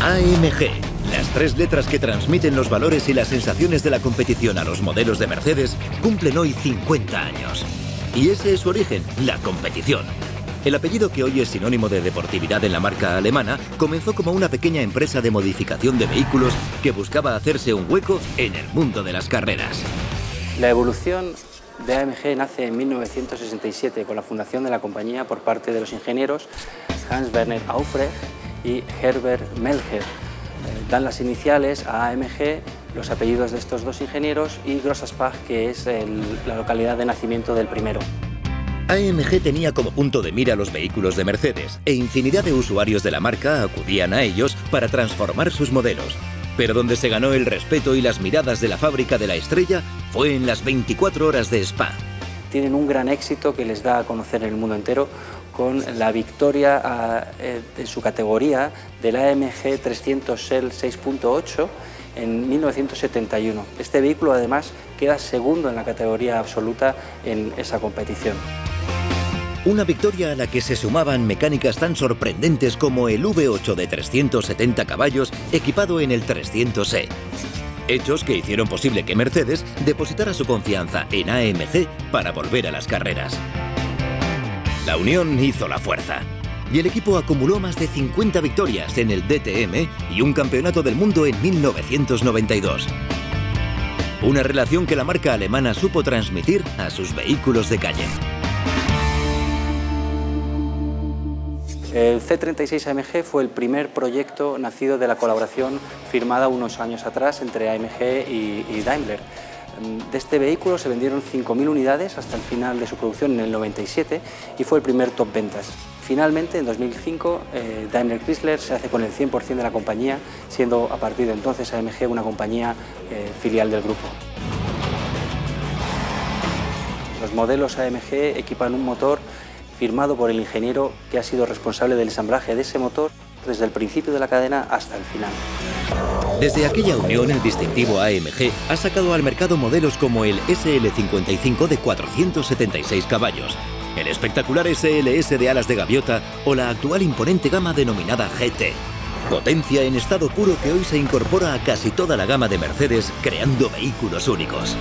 AMG, las tres letras que transmiten los valores y las sensaciones de la competición a los modelos de Mercedes, cumplen hoy 50 años. Y ese es su origen, la competición. El apellido que hoy es sinónimo de deportividad en la marca alemana comenzó como una pequeña empresa de modificación de vehículos que buscaba hacerse un hueco en el mundo de las carreras. La evolución de AMG nace en 1967 con la fundación de la compañía por parte de los ingenieros Hans Werner Aufrecht y Herbert Melcher. Eh, dan las iniciales a AMG los apellidos de estos dos ingenieros y Grossaspach, que es la localidad de nacimiento del primero. AMG tenía como punto de mira los vehículos de Mercedes e infinidad de usuarios de la marca acudían a ellos para transformar sus modelos. Pero donde se ganó el respeto y las miradas de la fábrica de la estrella fue en las 24 horas de Spa. Tienen un gran éxito que les da a conocer en el mundo entero con la victoria ah, eh, en su categoría del AMG 300 Shell 6.8 en 1971. Este vehículo además queda segundo en la categoría absoluta en esa competición. Una victoria a la que se sumaban mecánicas tan sorprendentes como el V8 de 370 caballos equipado en el 300E. Hechos que hicieron posible que Mercedes depositara su confianza en AMG para volver a las carreras. La unión hizo la fuerza y el equipo acumuló más de 50 victorias en el DTM y un campeonato del mundo en 1992. Una relación que la marca alemana supo transmitir a sus vehículos de calle. El C36 AMG fue el primer proyecto nacido de la colaboración firmada unos años atrás entre AMG y, Daimler. De este vehículo se vendieron 5.000 unidades hasta el final de su producción en el 97 y fue el primer top ventas. Finalmente, en 2005, eh, Daimler Chrysler se hace con el 100% de la compañía, siendo a partir de entonces AMG una compañía eh, filial del grupo. Los modelos AMG equipan un motor firmado por el ingeniero que ha sido responsable del ensamblaje de ese motor desde el principio de la cadena hasta el final. Desde aquella unión, el distintivo AMG ha sacado al mercado modelos como el SL55 de 476 caballos, el espectacular SLS de alas de gaviota o la actual imponente gama denominada GT. Potencia en estado puro que hoy se incorpora a casi toda la gama de Mercedes, creando vehículos únicos.